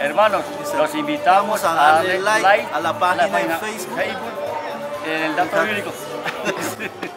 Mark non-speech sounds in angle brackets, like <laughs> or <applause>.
hermanos, los invitamos a darle, like, a la página, de Facebook, Facebook. El dato Bíblico. <laughs>